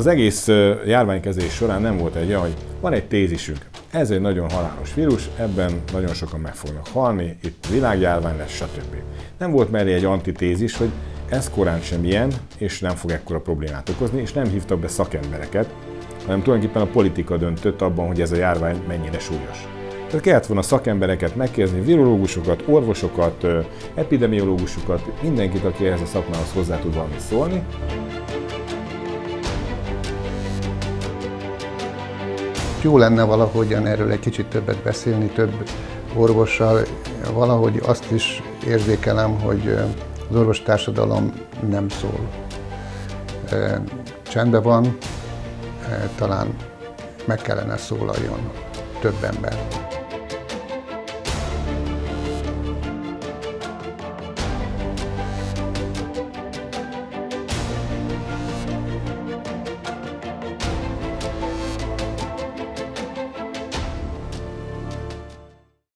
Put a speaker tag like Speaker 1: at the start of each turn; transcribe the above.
Speaker 1: az egész járványkezelés során nem volt egy olyan, hogy van egy tézisünk. Ez egy nagyon halálos vírus, ebben nagyon sokan meg fognak halni, itt világjárvány lesz, stb. Nem volt mellé egy antitézis, hogy ez korán sem ilyen, és nem fog ekkora problémát okozni, és nem hívtak be szakembereket, hanem tulajdonképpen a politika döntött abban, hogy ez a járvány mennyire súlyos. Tehát kellett volna szakembereket megkérdezni, virológusokat, orvosokat, epidemiológusokat, mindenkit, aki ehhez a szakmához hozzá tud valamit szólni.
Speaker 2: Jó lenne valahogyan erről egy kicsit többet beszélni, több orvossal. Valahogy azt is érzékelem, hogy az orvostársadalom nem szól. Csendben van, talán meg kellene szólaljon több ember.